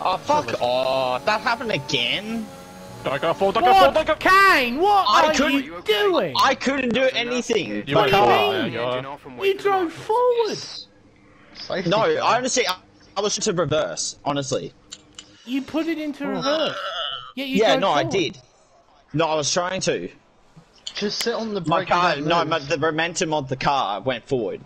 Oh fuck off! That happened again. Don't go forward, don't go forward, What? don't go... Kane, what I are couldn't- you doing? I couldn't do anything. You What do you mean? You drove forward. Safety No. I honestly, I, I was into reverse. Honestly. You put it into reverse. Yeah, you yeah, no, no, I did. No, I was trying to. Just sit on the brake. My car—no, my, the momentum of the car went forward.